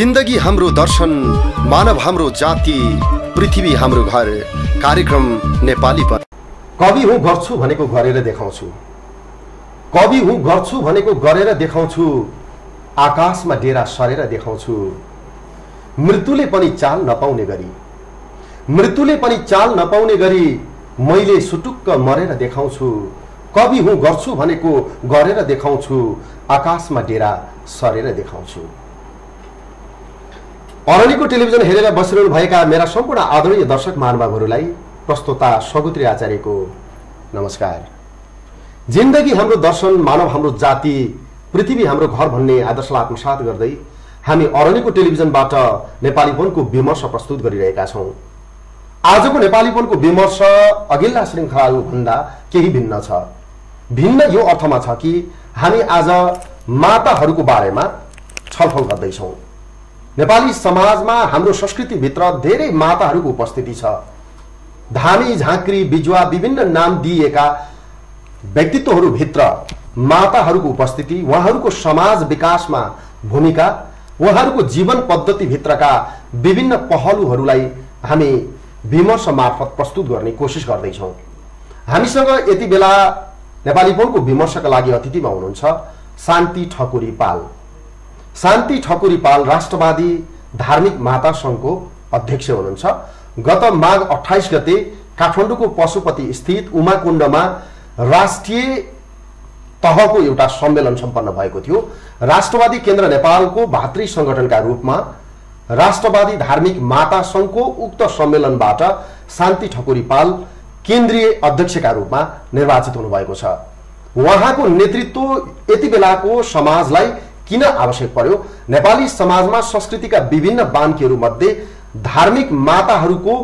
जिन्दगी हाम्रो दर्शन मानव हाम्रो जाति पृथ्वी हाम्रो घर कार्यक्रम नेपालीपन कवि हुँ गर्छु भनेको गरेर देखाउँछु। कवि हुँ गर्छु भनेको गरेर देखाउँछु। आकाशमा डेरा सरेर देखाउँछु। मृत्युले पनि चाल नपाउने गरी। मृत्युले पनि चाल नपाउने गरी मैले सुटुक्क मरेर देखाउँछु। कवि हुँ गर्छु भनेको गरेर देखाउँछु। आकाशमा डेरा सरेर देखाउँछु। अरणीको टेलिभिजन हेरेर बसिरहनु भएका मेरा सम्पूर्ण आदरणीय दर्शक महानुभावहरूलाई प्रस्तुता सगुत्री आचार्यको नमस्कार। जिन्दगी हाम्रो दर्शन मानव हाम्रो जाति पृथ्वी हाम्रो घर भन्ने आदर्शलाई आत्मसात गर्दै हामी अरणीको टेलिभिजनबाट नेपालीपनको विमर्श प्रस्तुत गरिरहेका छौँ। आजको नेपालीपनको विमर्श अघिल्ला श्रृङ्खलाहरूभन्दा केही भिन्न छ। भिन्न यो अर्थमा छ कि हामी आज माताहरूको बारेमा छलफल गर्दैछौँ। नेपाली समाजमा हाम्रो संस्कृतिभित्र धेरै माताहरूको उपस्थिति छ। धामी झाँक्री बिजुवा विभिन्न नाम दिइएका व्यक्तित्वहरूभित्र माताहरूको उपस्थिति उहाँहरूको समाज विकासमा भूमिका उहाँहरूको जीवन पद्धतिभित्रका विभिन्न पहलुहरूलाई हामी विमर्श मार्फत प्रस्तुत गर्ने कोसिस गर्दैछौँ। हामीसँग यति बेला नेपालीपनको विमर्शका लागि अतिथिमा हुनुहुन्छ शान्ति ठकुरी पाल। शान्ति ठकुरी पाल राष्ट्रवादी धार्मिक माता सङ्घको अध्यक्ष हुनुहुन्छ। गत माघ अठाइस गते काठमाडौँको पशुपति स्थित उमाकुण्डमा राष्ट्रिय तहको एउटा सम्मेलन सम्पन्न भएको थियो। राष्ट्रवादी केन्द्र नेपालको भातृ सङ्गठनका रूपमा राष्ट्रवादी धार्मिक माता सङ्घको उक्त सम्मेलनबाट शान्ति ठकुरी पाल केन्द्रीय अध्यक्षका रूपमा निर्वाचित हुनुभएको छ। उहाँको नेतृत्व यति बेलाको समाजलाई किन आवश्यक पर्यो? नेपाली समाजमा संस्कृतिका विभिन्न बान्कीहरू मध्ये धार्मिक माताहरूको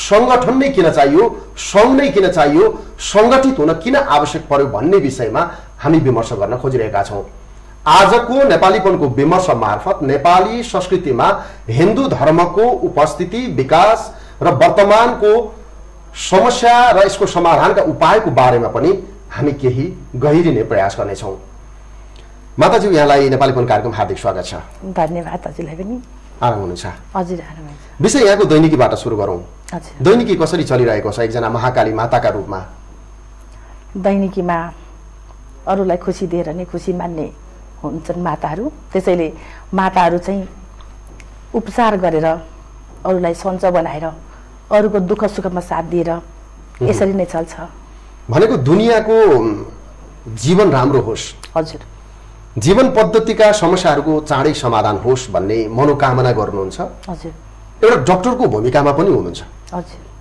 सङ्गठन नै किन चाहियो? सङ्घ नै किन चाहियो? सङ्गठित हुन किन आवश्यक पर्यो भन्ने विषयमा हामी विमर्श गर्न खोजिरहेका छौँ। आजको नेपालीपनको विमर्श मार्फत नेपाली संस्कृतिमा हिन्दू धर्मको उपस्थिति विकास र वर्तमानको समस्या र यसको समाधानका उपायको बारेमा पनि हामी केही गहिरिने प्रयास गर्नेछौँ। माताज्यू यहाँलाई नेपालीपन कार्यक्रम हार्दिक स्वागत छ। धन्यवाद हजुरलाई पनि। आराम हुनुहुन्छ? हजुर आराम। विषय यहाँको दैनिकीबाट सुरु गरौँ। दैनिकी कसरी चलिरहेको छ? एकजना महाकाली माताका रूपमा। दैनिकीमा अरूलाई खुसी दिएर नै खुसी मान्ने हुन्छन् माताहरू। त्यसैले माताहरू चाहिँ उपचार गरेर अरूलाई सन्चो बनाएर अरूको दुःख सुखमा साथ दिएर यसरी नै चल्छ। भनेको दुनियाँको जीवन राम्रो होस्। हजुर। जीवन पद्धतिका समस्याहरूको चाँडै समाधान होस् भन्ने मनोकामना गर्नुहुन्छ। एउटा डक्टरको भूमिकामा पनि हुनुहुन्छ।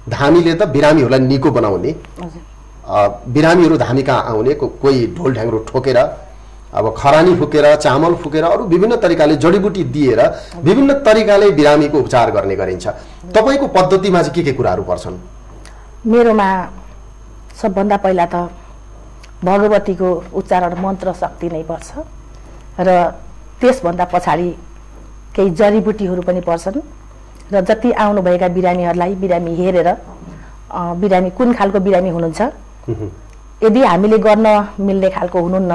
धामीले त बिरामीहरूलाई निको बनाउने। बिरामीहरू धामी कहाँ आउने को- कोही ढोल ढ्याङ्ग्रो ठोकेर अब खरानी फुकेर चामल फुकेर अरू विभिन्न तरिकाले जडीबुटी दिएर विभिन्न तरिकाले बिरामीको उपचार गर्ने गरिन्छ। तपाईँको पद्धतिमा चाहिँ के के कुराहरू पर्छन्? मेरोमा सबभन्दा पहिला त भगवतीको उच्चारण मन्त्र शक्ति नै पर्छ। र त्यसभन्दा पछाडि केही जडीबुटीहरू पनि पर्छन्। र जति आउनुभएका बिरामीहरूलाई बिरामी हेरेर बिरामी कुन खालको बिरामी हुनुहुन्छ? यदि हामीले गर्न मिल्ने खालको हुनुहुन्न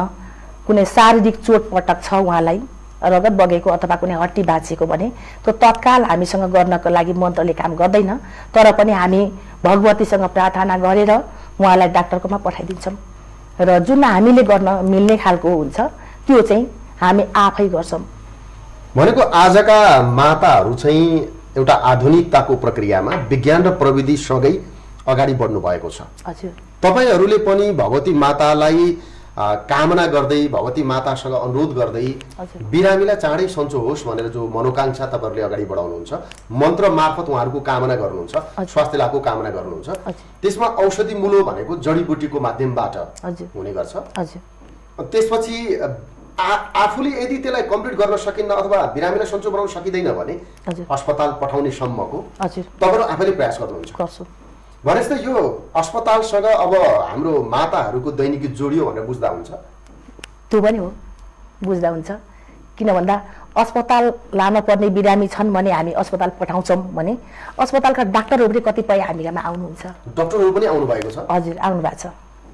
कुनै शारीरिक चोटपटक छ उहाँलाई रगत बगेको अथवा कुनै हड्डी भाँचिएको भने त्यो तत्काल हामीसँग गर्नको लागि मन्त्रले काम गर्दैन तर पनि हामी भगवतीसँग प्रार्थना गरेर उहाँलाई डाक्टरकोमा पठाइदिन्छौँ। र जुन हामीले गर्न मिल्ने खालको हुन्छ त्यो चाहिँ हामी आफै गर्छौँ। भनेको आजका माताहरू चाहिँ एउटा आधुनिकताको प्रक्रियामा विज्ञान र प्रविधिसँगै अगाडि बढ्नु भएको छ तपाईँहरूले पनि भगवती मातालाई कामना गर्दै भगवती मातासँग अनुरोध गर्दै। बिरामीलाई चाँडै सन्चो होस् भनेर जो मनोकाङ्क्षा तपाईँहरूले अगाडि बढाउनुहुन्छ मन्त्र मार्फत उहाँहरूको कामना गर्नुहुन्छ स्वास्थ्य लाभको कामना गर्नुहुन्छ। त्यसमा औषधि मूलो भनेको जडीबुटीको माध्यमबाट हुने गर्छ। त्यसपछि आफूले यदि त्यसलाई कम्प्लिट गर्न सकिन्न अथवा बिरामीलाई सन्चो बनाउन सकिँदैन भने अस्पताल पठाउने सम्मको तपाईँहरू आफैले प्रयास गर्नुहुन्छ। भनेपछि यो अस्पतालसँग अब हाम्रो माताहरूको दैनिकी जोडियो भनेर बुझ्दा हुन्छ। त्यो पनि हो। बुझ्दा हुन्छ। किन भन्दा अस्पताल लान पर्ने बिरामी छन् भने हामी अस्पताल पठाउँछौँ भने अस्पतालका डाक्टरहरू पनि कतिपय हामीमा आउनुहुन्छ। डक्टरहरू पनि आउनु भएको छ? हजुर आउनु भएको छ।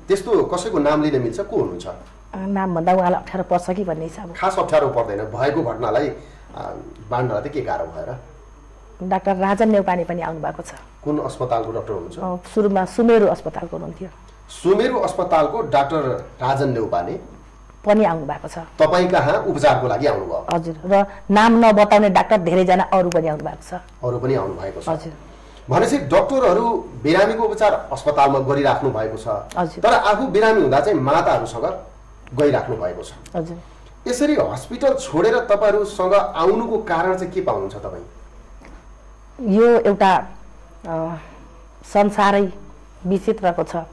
त्यस्तो कसैको नाम लिन मिल्छ? को हुनुहुन्छ? नाम भन्दा उहाँलाई अप्ठ्यारो पर्छ कि भन्ने अब खास अप्ठ्यारो पर्दैन। भएको घटनालाई बाँड्नलाई चाहिँ के गाह्रो भएर? डाक्टर राजन नेउपाने पनि आउनुभएको छ। कुन अस्पतालको डक्टर हुनुहुन्छ? सुरुमा सुमेरु अस्पतालको हुनुहुन्थ्यो। सुमेरु अस्पतालको डाक्टर राजन नेउपाने पनि आउनुभएको छ। तपाईँ कहाँ उपचारको लागि आउनुभयो? हजुर र नाम नबताउने डाक्टर धेरैजना अरू पनि आउनुभएको छ। अरू पनि आउनुभएको छ। हजुर। भनेपछि डक्टरहरू बिरामीको उपचार अस्पतालमा गरिराख्नु भएको छ। तर आफू बिरामी हुँदा चाहिँ माताहरूसँग गइराख्नु भएको छ। हजुर। यसरी हस्पिटल छोडेर तपाईँहरूसँग आउनुको कारण चाहिँ के पाउनुहुन्छ तपाईँ? यो एउटा संसारै विचित्रको छ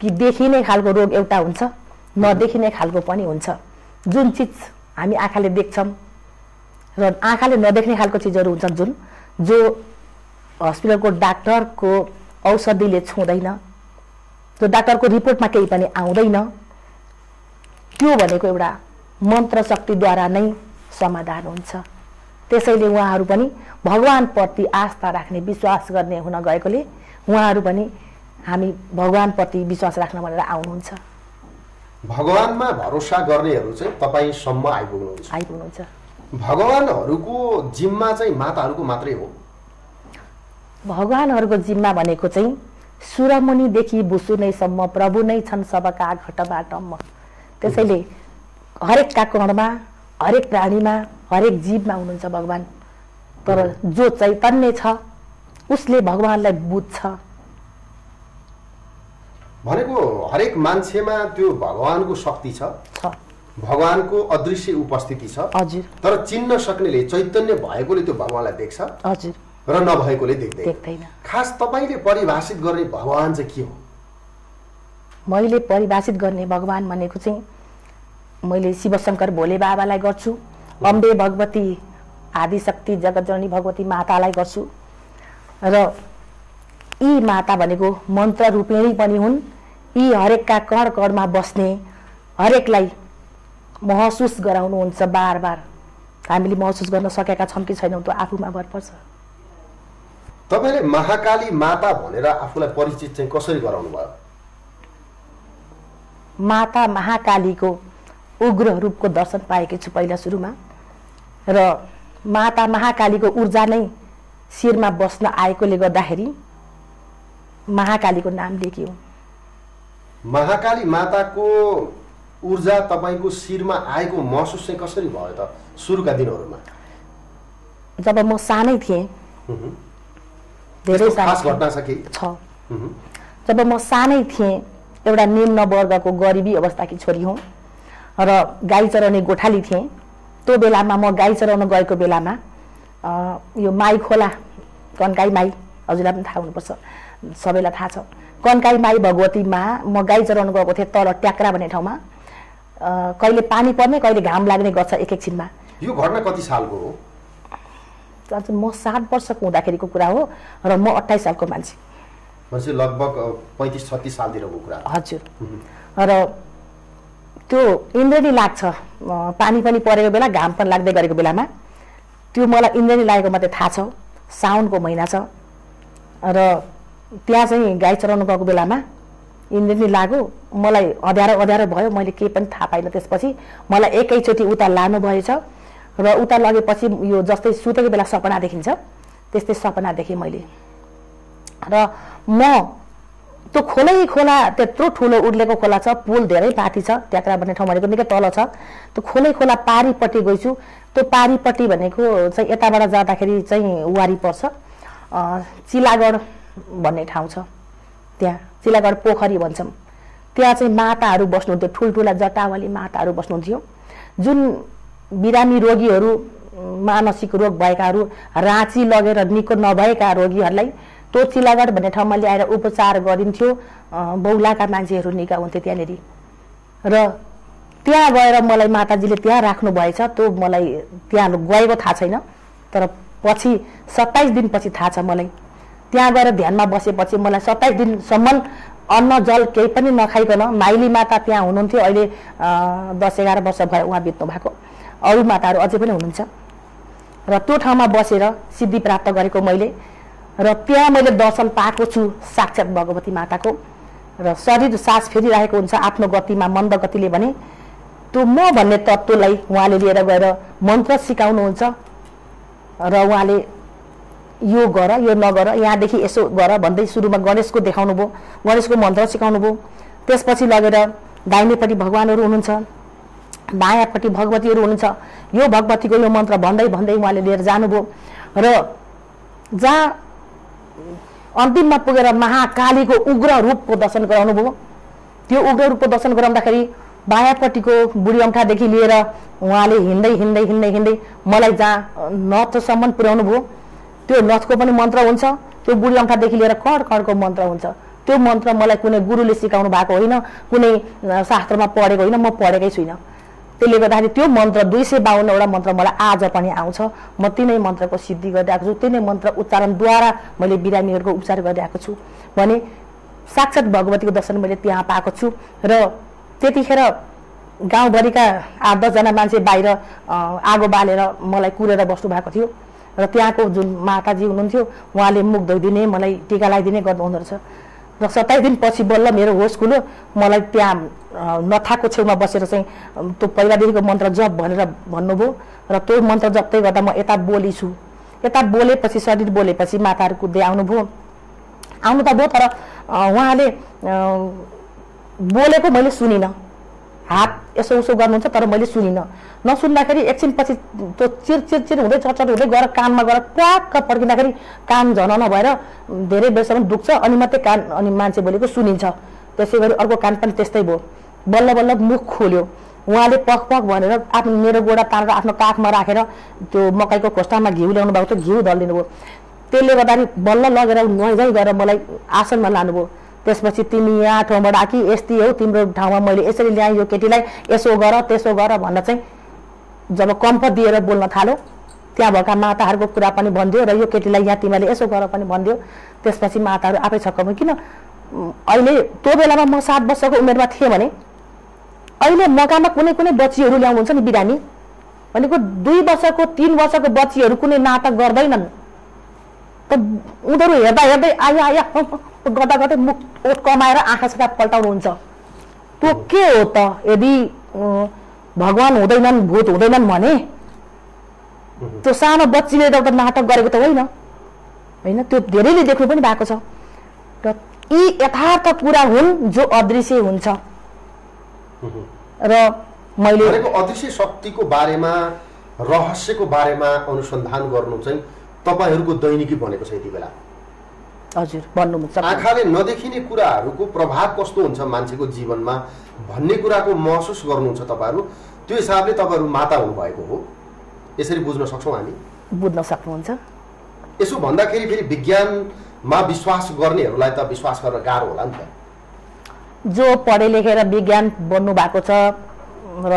कि देखिने खालको रोग एउटा हुन्छ नदेखिने खालको पनि हुन्छ। जुन चिज हामी आँखाले देख्छौँ र आँखाले नदेख्ने खालको चिजहरू हुन्छन् जुन जो हस्पिटलको डाक्टरको औषधिले छुँदैन त्यो डाक्टरको रिपोर्टमा केही पनि आउँदैन त्यो भनेको एउटा मन्त्र शक्तिद्वारा नै समाधान हुन्छ। त्यसैले उहाँहरू पनि भगवान्प्रति आस्था राख्ने विश्वास गर्ने हुन गएकोले उहाँहरू पनि हामी भगवान्प्रति विश्वास राख्न भनेर आउनुहुन्छ। भगवानमा भरोसा गर्नेहरू चाहिँ तपाईँसम्म आइपुग्नुहुन्छ। आइपुग्नुहुन्छ। भगवानहरूको जिम्मा चाहिँ माताहरूको मात्रै हो। भगवान्हरूको जिम्मा भनेको चाहिँ सुरमुनिदेखि भुसुनैसम्म प्रभु नै छन् सबका घटबाटम्म। त्यसैले हरेकका कणमा हरेक प्राणीमा हरेक जीवमा हुनुहुन्छ भगवान्। तर जो चैतन्य छ उसले भगवान्लाई बुझ्छ। भनेको हरेक मान्छेमा त्यो भगवानको शक्ति छ भगवानको अदृश्य उपस्थिति छ। हजुर। तर चिन्न सक्नेले चैतन्य भएकोले त्यो भगवानलाई देख्छ हजुर। र नभएकोले देख्दैन। खास तपाईँले परिभाषित गर्ने भगवान चाहिँ के हो? मैले परिभाषित गर्ने भगवान् भनेको चाहिँ मैले शिवशङ्कर भोले बाबालाई गर्छु अम्बे भगवती आदिशक्ति जगतजननी भगवती मातालाई गर्छु। र यी माता भनेको मन्त्र रूपिणी पनि हुन्। यी हरेकका कण कणमा बस्ने हरेकलाई महसुस गराउनुहुन्छ बार बार हामीले महसुस गर्न सकेका छौँ कि छैनौँ त्यो आफूमा भर पर्छ। तपाईँले महाकाली माता भनेर आफूलाई परिचित चाहिँ कसरी गराउनु भयो माता महाकालीको उग्र रूपको दर्शन पाएकी छु पहिला सुरुमा। र माता महाकालीको ऊर्जा नै शिरमा बस्न आएकोले गर्दाखेरि महाकालीको नाम हुँ महाकाली माताको ऊर्जा तपाईँको शिरमा आएको महसुस चाहिँ कसरी भयो त सुरुका दिनहरूमा? जब म सानै थिएँ. धेरै घटना छ. जब म सानै थिएँ एउटा निम्न वर्गको गरिबी अवस्थाकी छोरी हुँ। र गाई चराउने गोठाली थिएँ। त्यो बेलामा म गाई चराउन गएको बेलामा यो माई खोला कन्काई माई हजुरलाई पनि थाहा हुनुपर्छ सबैलाई थाहा छ। कन्काई माई भगवतीमा म गाई चराउन गएको थिएँ तल ट्याक्रा भन्ने ठाउँमा। कहिले पानी पर्ने कहिले घाम लाग्ने गर्छ एक एकछिनमा। यो घटना कति सालको हो? म सात वर्षको हुँदाखेरिको कुरा हो र म अट्ठाइस सालको मान्छे। भनेपछि लगभग पैँतिस छत्तिस सालतिरको कुरा। हजुर। र त्यो इन्द्रेणी लाग्छ। पानी पनि परेको बेला घाम पनि लाग्दै गरेको बेलामा। त्यो मलाई इन्द्रेणी लागेको मात्रै थाहा छ। साउनको महिना छ। र त्यहाँ चाहिँ गाई चराउनु गएको बेलामा इन्द्रेणी लाग्यो मलाई अँध्यारो अँध्यारो भयो। मैले केही पनि थाहा पाइनँ। त्यसपछि मलाई एकैचोटि उता लानु भएछ। र उता लगेपछि यो जस्तै सुतेको बेला सपना देखिन्छ। त्यस्तै सपना देखेँ मैले र म त्यो खोलै खोला त्यत्रो ठुलो उर्लेको खोला छ पुल धेरै पाथी छ ट्याक्रा भन्ने ठाउँ भनेको निकै तल छ। त्यो खोलै खोला पारिपट्टि गइछु। त्यो पारिपट्टि भनेको चाहिँ यताबाट जाँदाखेरि चाहिँ वारी पर्छ। चिलागढ भन्ने ठाउँ छ। त्यहाँ चिलागढ पोखरी भन्छौँ। त्यहाँ चाहिँ माताहरू बस्नुहुन्थ्यो। ठुल्ठुला जटावाली माताहरू बस्नुहुन्थ्यो। जुन बिरामी रोगीहरू मानसिक रोग भएकाहरू राँची लगेर निको नभएका रोगीहरूलाई त्यो चिलागढ भन्ने ठाउँमा ल्याएर उपचार गरिन्थ्यो। अँ, बहुलाका मान्छेहरू निका हुन्थे त्यहाँनिर। र त्यहाँ गएर मलाई माताजीले त्यहाँ राख्नु भएछ त्यो मलाई त्यहाँ गएको थाहा छैन। तर पछि सत्ताइस दिनपछि थाहा छ मलाई। त्यहाँ गएर ध्यानमा बसेपछि मलाई सत्ताइस दिनसम्म अन्न जल केही पनि नखाइकन माइली माता त्यहाँ हुनुहुन्थ्यो। अहिले दस एघार वर्ष भयो उहाँ बित्नु भएको। अरू माताहरू अझै पनि हुनुहुन्छ। र त्यो ठाउँमा बसेर सिद्धि प्राप्त गरेको मैले। र त्यहाँ मैले दर्शन पाएको छु साक्षात् भगवती माताको। र शरीर सास फेरिरहेको हुन्छ आफ्नो गतिमा मन्द गतिले भने। त्यो म भन्ने तत्त्वलाई उहाँले लिएर गएर मन्त्र सिकाउनुहुन्छ। र उहाँले यो गर यो नगर यहाँदेखि यसो गर भन्दै सुरुमा गणेशको देखाउनु भयो गणेशको मन्त्र सिकाउनु भयो त्यसपछि लगेर दाहिनेपट्टि भगवान्हरू हुनुहुन्छ दायाँपट्टि भगवतीहरू हुनुहुन्छ। यो भगवतीको यो मन्त्र भन्दै भन्दै उहाँले लिएर जानुभयो। र जहाँ अन्तिममा पुगेर महाकालीको उग्र रूपको दर्शन गराउनु भयो। त्यो उग्र रूपको दर्शन गराउँदाखेरि बायाँपट्टिको बुढी औँठादेखि लिएर उहाँले हिँड्दै हिँड्दै हिँड्दै हिँड्दै मलाई जहाँ नथसम्म पुर्याउनु भयो त्यो नथको पनि मन्त्र हुन्छ। त्यो बुढी औँठादेखि लिएर कड कडको मन्त्र हुन्छ। त्यो मन्त्र मलाई कुनै गुरुले सिकाउनु भएको होइन कुनै शास्त्रमा पढेको होइन म पढेकै छुइनँ। त्यसले गर्दाखेरि त्यो मन्त्र दुई सय बाहन्नवटा मन्त्र मलाई आज पनि आउँछ। म तिनै मन्त्रको सिद्धि गरिरहेको छु। तिनै मन्त्र उच्चारणद्वारा मैले बिरामीहरूको उपचार गरिरहेको छु। भने साक्षात् भगवतीको दर्शन मैले त्यहाँ पाएको छु र त्यतिखेर गाउँभरिका आठ दसजना मान्छे बाहिर आगो बालेर मलाई कुरेर बस्नु भएको थियो र त्यहाँको जुन माताजी हुनुहुन्थ्यो उहाँले मुख धोइदिने मलाई टिका लगाइदिने गर्नुहुँदो रहेछ। र सत्ताइस दिनपछि बल्ल मेरो होस खुल्यो मलाई त्यहाँ नथाको छेउमा बसेर चाहिँ त्यो पहिलादेखिको मन्त्र जप भनेर भन्नुभयो र त्यो मन्त्र जप्दै गर्दा म यता बोली छु। यता बोलेपछि शरीर बोलेपछि माताहरू कुद्दै आउनुभयो। आउनु त भयो तर उहाँले बोलेको मैले सुनिनँ। हात यसो उसो गर्नुहुन्छ तर मैले सुनिनँ। नसुन्दाखेरि एकछिनपछि त्यो चिर चिर चिर हुँदै चटचट हुँदै गएर कानमा गएर ट्वाक्क पड्किँदाखेरि कान झन नभएर धेरै बेरसम्म दुख्छ अनि मात्रै कान अनि मान्छे बोलेको सुनिन्छ। त्यसै गरी अर्को कान पनि त्यस्तै भयो। बल्ल बल्ल मुख खोल्यो। उहाँले पक पक भनेर आफ्नो मेरो गोडा तानेर आफ्नो काखमा राखेर त्यो मकैको खोस्टामा घिउ ल्याउनु भएको थियो घिउ दलिदिनु भयो। त्यसले गर्दाखेरि बल्ल लगेर नुहाइझै गरेर मलाई आसनमा लानुभयो। त्यसपछि तिमी यहाँ ठाउँबाट आकि यस्तै हो तिम्रो ठाउँमा मैले यसरी ल्याएँ यो केटीलाई यसो गर त्यसो गर भनेर चाहिँ जब कम्प दिएर बोल्न थाल्यो त्यहाँ भएका माताहरूको कुरा पनि भनिदियो र यो केटीलाई यहाँ तिमीले यसो गर पनि भनिदियो। त्यसपछि माताहरू आफै छक्क भयो किन? अहिले त्यो बेलामा म सात वर्षको उमेरमा थिएँ भने अहिले मकानमा कुनै कुनै बच्चीहरू ल्याउनुहुन्छ नि बिरामी? भनेको दुई वर्षको तिन वर्षको बच्चीहरू कुनै नाटक गर्दैनन्। उनीहरू हेर्दा हेर्दै आया आया गर्दा गर्दै मुख ओठ कमाएर आँखा सिधा पल्टाउनुहुन्छ। त्यो के हो त? यदि भगवान् हुँदैनन् भूत हुँदैनन् भने? त्यो सानो बच्चीले एउटा नाटक गरेको त होइन। होइन त्यो धेरैले देख्नु पनि भएको छ। र यी यथार्थ कुरा हुन् जो अदृश्य हुन्छ। र मैले अदृश्य शक्तिको बारेमा रहस्यको बारेमा अनुसन्धान गर्नु चाहिँ तपाईँहरूको दैनिकी बनेको छ यति बेला। हजुर भन्नुहुन्छ आँखाले नदेखिने कुराहरूको प्रभाव कस्तो हुन्छ मान्छेको जीवनमा भन्ने कुराको महसुस गर्नुहुन्छ तपाईँहरू? त्यो हिसाबले तपाईँहरू माता हुनुभएको हो। यसरी बुझ्न सक्छौँ हामी। बुझ्न सक्नुहुन्छ। यसो भन्दाखेरि फेरि विज्ञानमा विश्वास गर्नेहरूलाई त विश्वास गर्न गाह्रो होला नि त। जो पढे लेखेर विज्ञान बन्नु भएको छ र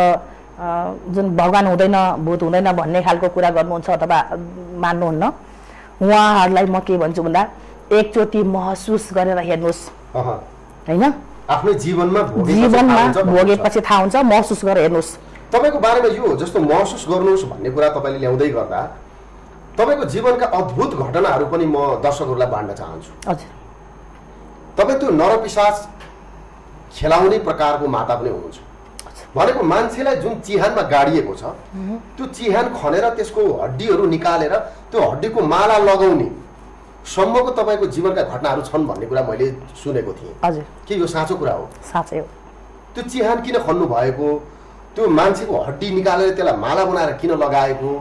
जुन भगवान् हुँदैन भूत हुँदैन भन्ने खालको कुरा गर्नुहुन्छ अथवा मान्नुहुन्न। उहाँहरूलाई म के भन्छु भन्दा एकचोटि महसुस गरेर हेर्नुहोस्। होइन? आफ्नै जीवनमा जीवनमा। भोगेपछि थाहा हुन्छ महसुस गरेर हेर्नुहोस्। तपाईँको बारेमा यो जस्तो महसुस गर्नुहोस् भन्ने कुरा तपाईँले ल्याउँदै गर्दा तपाईँको जीवनका अद्भुत घटनाहरू पनि म दर्शकहरूलाई बाँड्न चाहन्छु। हजुर। तपाईँ त्यो नरपिसाच खेलाउने प्रकारको माता पनि हुनुहुन्छ। भनेको मान्छेलाई जुन चिहानमा गाडिएको छ त्यो चिहान खनेर त्यसको हड्डीहरू निकालेर त्यो हड्डीको माला लगाउने सम्मको तपाईँको जीवनका घटनाहरू छन् भन्ने कुरा मैले सुनेको थिएँ। हजुर। के यो साँचो कुरा हो? साँच्चै हो। त्यो चिहान किन खन्नु भएको त्यो मान्छेको हड्डी निकालेर त्यसलाई माला बनाएर किन लगाएको?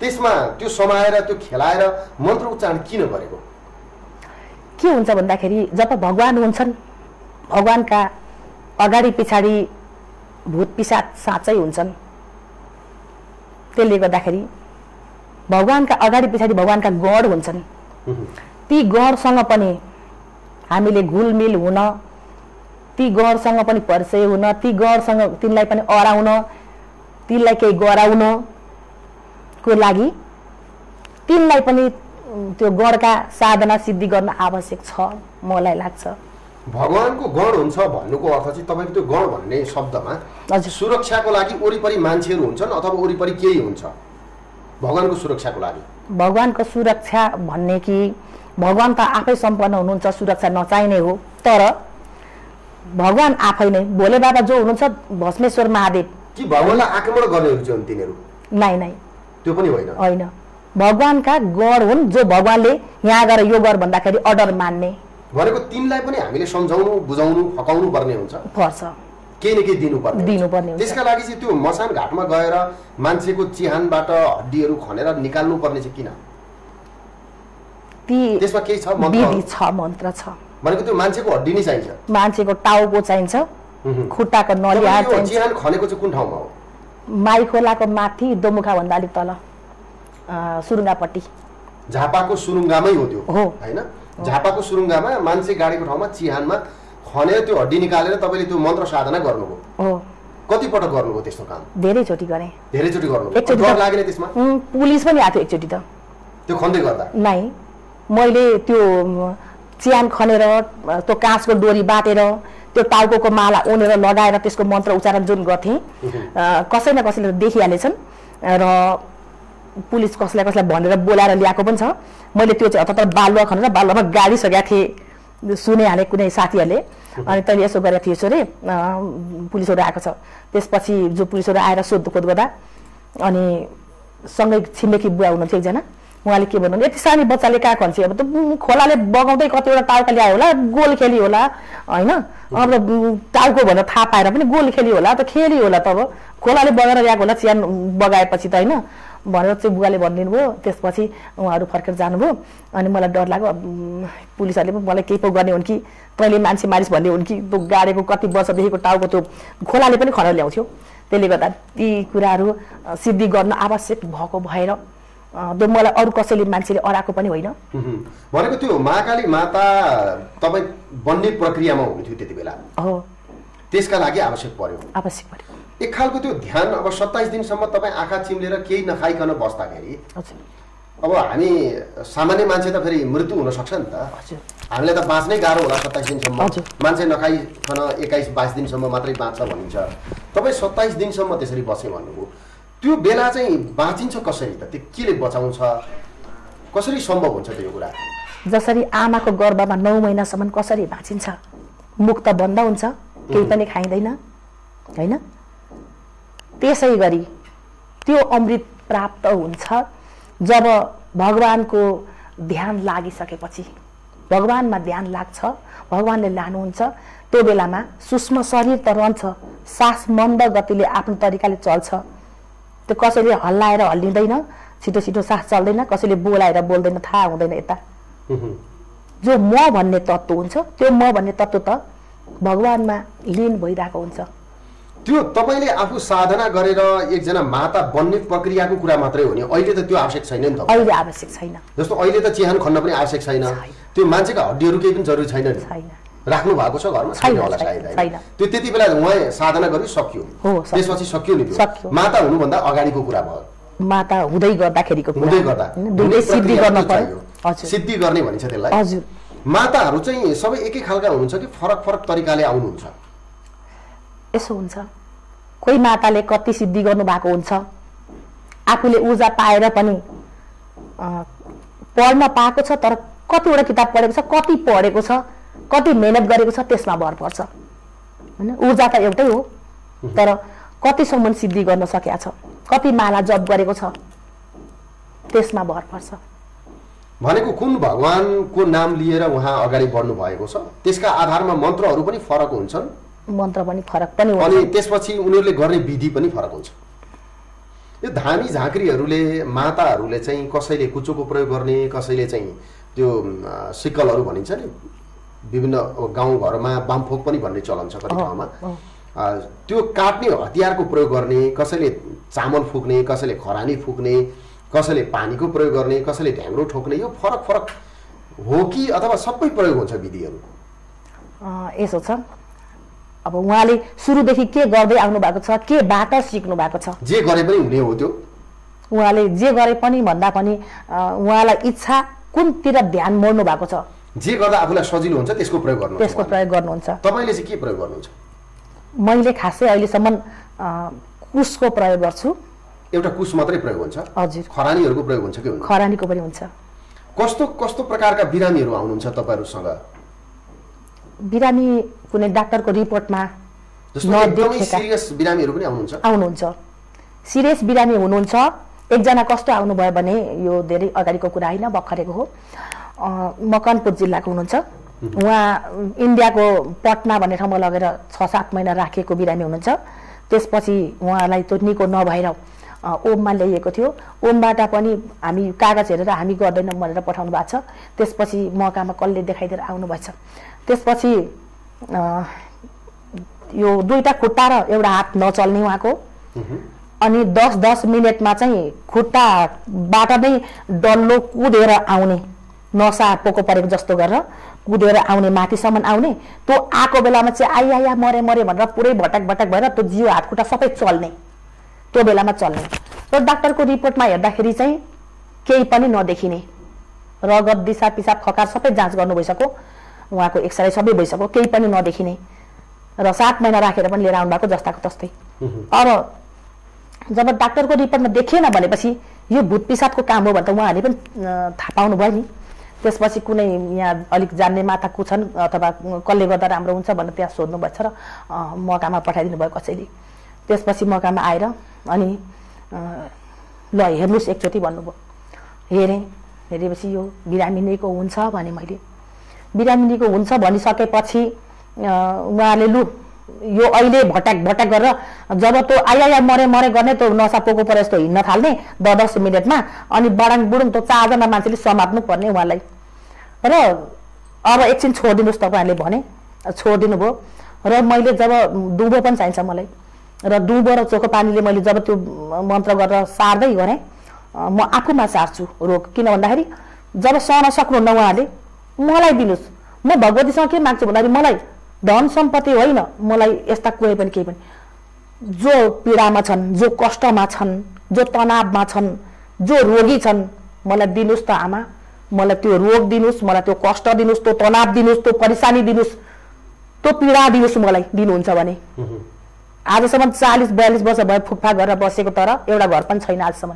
त्यसमा त्यो समाएर त्यो खेलाएर मन्त्र उच्चारण किन गरेको? के हुन्छ भन्दाखेरि जब भगवान् हुन्छन् भगवान्का अगाडि पछाडि भूत पिसाच साँच्चै हुन्छन्। त्यसले गर्दाखेरि भगवान्का अगाडि पछाडि भगवान्का गढ हुन्छन्। ती गढसँग पनि हामीले घुलमिल हुन ती गढसँग पनि परिचय हुन ती गढसँग तिनलाई पनि अराउन तिनलाई केही गराउनको लागि तिनलाई पनि त्यो गढका साधना सिद्धि गर्न आवश्यक छ मलाई लाग्छ। भगवानको गण हुन्छ भन्नुको अर्थ चाहिँ तपाईँको त्यो गण भन्ने शब्दमा सुरक्षाको लागि वरिपरि मान्छेहरू हुन्छन् अथवा वरिपरि केही हुन्छ। भगवानको सुरक्षाको लागि। भगवान्को सुरक्षा भन्ने कि भगवान् त आफै सम्पन्न हुनुहुन्छ सुरक्षा नचाहिने हो। तर भगवान् आफै नै। भोले बाबा जो हुनुहुन्छ भस्मेश्वर महादेव। कि भगवान्लाई आक्रमण गर्नेहरू चाहिँ हुन् तिनीहरू? नाइ नाइ त्यो पनि होइन। होइन। भगवान्का गण हुन् जो भगवान्ले यहाँ गएर यो गर भन्दाखेरि अर्डर मान्ने। भनेको तिनलाई पनि हामीले सम्झाउनु बुझाउनु फकाउनु पर्ने हुन्छ। पर्छ। केही न केही दिनुपर्ने। दिनुपर्ने। त्यसका लागि चाहिँ त्यो मसान घाटमा गएर मान्छेको चिहानबाट हड्डीहरू खनेर निकाल्नु पर्ने चाहिँ किन? त्यसमा केही छ? छ मन्त्र छ। भनेको त्यो मान्छेको हड्डी नै चाहिन्छ। मान्छेको टाउको चाहिन्छ। खुट्टाको नलिया चिहान खनेको चाहिँ कुन ठाउँमा हो? माई खोलाको माथि दोमुखा भन्दा अलिक तल सुरुङ्गापट्टि। झापाको सुरुङ्गामै हो त्यो। होइन? झापाको सुरुङ्गामा मान्छे गाडीको ठाउँमा चिहानमा खनेर त्यो हड्डी निकालेर तपाईँले त्यो मन्त्र साधना गर्नुभयो। कतिपटक गर्नुभयो त्यस्तो काम? धेरैचोटि गरेँ। धेरैचोटि गर्नुभयो। डर लागेन त्यसमा? पुलिस पनि आएको एकचोटि त। त्यो खन्दै गर्दा? नै। मैले त्यो च्यान खनेर त्यो काँचको डोरी बाटेर त्यो टाउको माला उनेर लगाएर त्यसको मन्त्र उच्चारण जुन गर्थेँ कसै न कसैले देखिहालेछन्। र पुलिस कसैलाई कसैलाई भनेर बोलाएर ल्याएको पनि छ। मैले त्यो चाहिँ अर्थात् बालुवा खनेर बालुवामा गाडी सकेका थिएँ। सुने हाले कुनै साथीहरूले। अनि तैँले यसो गरेको थिएछ अरे पुलिसहरू आएको छ। त्यसपछि जो पुलिसहरू आएर सोधखोज गर्दा अनि सँगै छिमेकी बुवा हुनुहुन्थ्यो एकजना। उहाँले के भन्नु यति सानो बच्चाले कहाँ खन्छ अब त खोलाले बगाउँदै कतिवटा टाउका ल्यायो होला गोल खेली होला होइन? अब टाउको भनेर थाहा पाएर पनि गोल खेली होला त खेली होला त अब। खोलाले बगाएर ल्याएको होला चियान बगाएपछि त होइन? भनेर चाहिँ बुवाले भनिदिनु भयो त्यसपछि उहाँहरू फर्केर जानुभयो। अनि मलाई डर लाग्यो पुलिसहरूले पनि मलाई केही पो गर्ने हुन् कि? तैँले मान्छे मारिस भन्ने हुन् कि? त्यो गाडेको कति वर्षदेखिको टाउको त्यो खोलाले पनि खनेर ल्याउँथ्यो। त्यसले गर्दा ती कुराहरू सिद्धि गर्न आवश्यक भएको भएर त्यो मलाई अरू कसैले मान्छेले अराएको पनि होइन। भनेको त्यो महाकाली माता तपाईँ बन्ने प्रक्रियामा हुनुहुन्थ्यो त्यति बेला। हो। त्यसका लागि आवश्यक पर्यो। आवश्यक पर्यो। एक खालको त्यो ध्यान अब सत्ताइस दिनसम्म तपाईँ आँखा चिम्लेर केही नखाइकन बस्दाखेरि अब हामी सामान्य मान्छे त फेरि मृत्यु हुनसक्छ नि त। हामीलाई त बाँच्नै गाह्रो होला सत्ताइस दिनसम्म। मान्छे नखाइकन एक्काइस बाइस दिनसम्म मात्रै बाँच्छ भनिन्छ। तपाईँ सत्ताइस दिनसम्म त्यसरी बसेँ भन्नुभयो। त्यो बेला चाहिँ बाँचिन्छ कसरी त? त्यो केले बचाउँछ? कसरी सम्भव हुन्छ त्यो कुरा? जसरी आमाको गर्भमा नौ महिनासम्म कसरी भाँचिन्छ मुख त बन्द हुन्छ केही पनि खाइँदैन होइन? त्यसै गरी त्यो अमृत प्राप्त हुन्छ जब भगवान्को ध्यान लागिसकेपछि। भगवान्मा ध्यान लाग्छ भगवान्ले लानुहुन्छ। त्यो बेलामा सूक्ष्म शरीर त रहन्छ सास मन्द गतिले आफ्नो तरिकाले चल्छ। त्यो कसैले हल्लाएर हल्लिँदैन छिटो छिटो सास चल्दैन कसैले बोलाएर बोल्दैन थाहा हुँदैन यता। जो म भन्ने तत्त्व हुन्छ त्यो म भन्ने तत्त्व त भगवान्मा लिन भइरहेको हुन्छ। त्यो तपाईँले आफू साधना गरेर एकजना माता बन्ने प्रक्रियाको कुरा मात्रै हो नि। अहिले त त्यो आवश्यक छैन नि त। अहिले आवश्यक छैन। जस्तो अहिले त चिहान खन्न पनि आवश्यक छैन। त्यो मान्छेका हड्डीहरू केही पनि जरुरी छैन नि। राख्नु भएको छ घरमा? छैन, होला सायद। त्यो त्यति बेला उहाँ साधना गरी सक्यो। त्यसपछि सक्यो नि। माता हुनुभन्दा अगाडिको कुरा भयो। माता हुँदै गर्दाखेरिको हुँदै गर्दा। सिद्धि गर्न पर्यो सिद्धि गर्ने भनिन्छ त्यसलाई। हजुर। माताहरू चाहिँ सबै एकै खालका हुनुहुन्छ कि फरक फरक तरिकाले आउनुहुन्छ? यसो हुन्छ। कोही माताले कति सिद्धि गर्नु भएको हुन्छ। आफूले ऊर्जा पाएर पनि पढ्न पाएको छ तर कतिवटा किताब पढेको छ कति पढेको छ कति मेहनत गरेको छ त्यसमा भर पर्छ। होइन? ऊर्जा त एउटै हो। तर कतिसम्म सिद्धि गर्न सकेका छ? कति माला जप गरेको छ? त्यसमा भर पर्छ। भनेको कुन भगवानको नाम लिएर उहाँ अगाडि बढ्नु भएको छ? त्यसका आधारमा मन्त्रहरू पनि फरक हुन्छन्। मन्त्र पनि फरक पनि अनि त्यसपछि उनीहरूले गर्ने विधि पनि फरक हुन्छ। यो धामी झाँक्रीहरूले माताहरूले चाहिँ कसैले कुचोको प्रयोग गर्ने कसैले चाहिँ त्यो सिक्कलहरू भनिन्छ नि विभिन्न गाउँघरमा बामफोक पनि भन्ने चलन छ कति ठाउँमा। त्यो काट्ने हतियारको प्रयोग गर्ने कसैले चामल फुक्ने कसैले खरानी फुक्ने कसैले पानीको प्रयोग गर्ने कसैले ढ्याङ्ग्रो ठोक्ने यो फरक फरक हो कि अथवा सबै प्रयोग हुन्छ विधिहरू यसो छ। अब उहाँले सुरुदेखि के गर्दै आउनु भएको छ केबाट सिक्नु भएको छ? जे गरे पनि हुने हो त्यो। उहाँले जे गरे पनि भन्दा पनि उहाँलाई इच्छा कुनतिर ध्यान मोड्नु भएको छ? जे गर्दा आफूलाई सजिलो हुन्छ त्यसको प्रयोग गर्नुहुन्छ त्यसको। प्रयोग गर्नुहुन्छ। तपाईँले चाहिँ के प्रयोग गर्नुहुन्छ? मैले खासै अहिलेसम्म अँ, कुशको प्रयोग गर्छु? एउटा कुश मात्रै प्रयोग हुन्छ? हजुर। खरानीहरूको प्रयोग हुन्छ कि खरानीको पनि हुन्छ। कस्तो कस्तो प्रकारका बिरामीहरू आउनुहुन्छ तपाईँहरूसँग? बिरामी कुनै डाक्टरको रिपोर्टमा आउनुहुन्छ? सिरियस बिरामी हुनुहुन्छ। एकजना कस्तो आउनुभयो भने यो धेरै अगाडिको कुरा होइन भर्खरेको हो। मकनपुर जिल्लाको हुनुहुन्छ। उहाँ इन्डियाको पटना भन्ने ठाउँमा लगेर छ सात महिना राखिएको बिरामी हुनुहुन्छ। त्यसपछि उहाँलाई त्यो निको नभएर ओममा ल्याइएको थियो। ओमबाट पनि हामी कागज हेरेर हामी गर्दैनौँ भनेर पठाउनु भएको छ। त्यसपछि मौकामा कसले देखाइदिएर आउनुभएछ। त्यसपछि यो दुईवटा खुट्टा र एउटा हात नचल्ने उहाँको। अनि दस दस मिनटमा चाहिँ खुट्टाबाट नै डल्लो कुदेर आउने नसा पोको परेको जस्तो गरेर कुदेर आउने माथिसम्म आउने। त्यो आएको बेलामा चाहिँ आइ आइया मरे मरे भनेर पुरै भटक भटक भएर त्यो जिउ हात खुट्टा सबै चल्ने। त्यो बेलामा चल्ने। र डाक्टरको रिपोर्टमा हेर्दाखेरि चाहिँ केही पनि नदेखिने। रगत दिसा पिसाब खकार सबै जाँच गर्नु भइसक्यो। उहाँको एक्सरे सबै भइसक्यो केही पनि नदेखिने र सात महिना राखेर पनि लिएर आउनु भएको जस्ताको तस्तै। अब जब डाक्टरको रिपोर्टमा देखिएन भनेपछि यो भूत पिसाबको काम हो भने त उहाँहरूले पनि थाहा पाउनु भयो नि। त्यसपछि कुनै यहाँ अलिक जान्ने माता को छन् अथवा कसले गर्दा राम्रो हुन्छ भनेर त्यहाँ सोध्नु भएछ र मकामा पठाइदिनु भयो कसैले। त्यसपछि मकामा आएर अनि ल हेर्नुहोस् एकचोटि भन्नुभयो। हेरेँ हेरेपछि यो बिरामी निको हुन्छ भने मैले बिरामी निको हुन्छ भनिसकेपछि उहाँले लु यो अहिले भट्याक भट्याक गरेर जब त्यो आइआइया मरे मरे गर्ने त्यो नसा पोको परे जस्तो हिँड्न थाल्ने द दस मिनटमा अनि बडाङ बुडुङ त्यो चारजना मान्छेले समात्नु पर्ने उहाँलाई। र अब एकछिन छोडिदिनुहोस् तपाईँहरूले भने छोडिदिनु भयो र मैले जब दुबो पनि चाहिन्छ मलाई। र दुबो र चोखो पानीले मैले जब त्यो मन्त्र गरेर सार्दै गरेँ म आफूमा सार्छु रोग। किन भन्दाखेरि जब सहन सक्नुहुन्न उहाँले मलाई दिनुहोस्। म भगवतीसँग के माग्छु भन्दाखेरि मलाई धन सम्पत्ति होइन मलाई यस्ता कुनै पनि केही पनि। जो पीडामा छन् जो कष्टमा छन् जो तनावमा छन् जो रोगी छन् मलाई दिनुहोस् त आमा। मलाई त्यो रोग दिनुहोस् मलाई त्यो कष्ट दिनुहोस् त्यो तनाव दिनुहोस् त्यो परेसानी दिनुहोस् त्यो पीडा दिनुहोस् मलाई दिनुहुन्छ भने। आजसम्म चालिस बयालिस वर्ष भयो फुकफाक गरेर बसेको तर एउटा घर पनि छैन आजसम्म।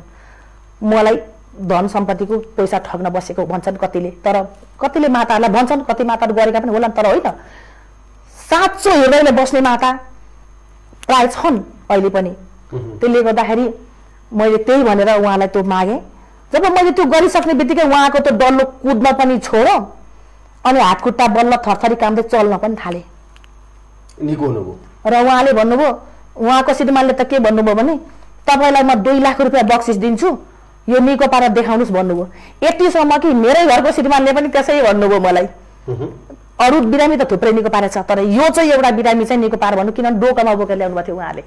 मलाई धन सम्पत्तिको पैसा ठग्न बसेको भन्छन् कतिले। तर कतिले माताहरूलाई भन्छन् कति माताहरू गरेका पनि होलान् तर होइन। साँचो हृदयले बस्ने माता प्राय छन् अहिले पनि। त्यसले गर्दाखेरि मैले त्यही भनेर उहाँलाई त्यो मागेँ। जब मैले त्यो गरिसक्ने बित्तिकै उहाँको त्यो डल्लो कुद्न पनि छोड्यो अनि हात खुट्टा बल्ल थरथरी कामले चल्न पनि थाले। र उहाँले भन्नुभयो उहाँको श्रीमानले त के भन्नुभयो भने तपाईँलाई म दुई लाख रुपियाँ बक्सिस दिन्छु यो निको पारेर देखाउनुहोस् भन्नुभयो। यतिसम्म कि मेरै घरको श्रीमानले पनि त्यसै भन्नुभयो मलाई। अरू बिरामी त थुप्रै निको पारेछ तर यो चाहिँ एउटा बिरामी चाहिँ निको पार भन्नु किनभने डोकामा बोकेर ल्याउनु भएको थियो उहाँले।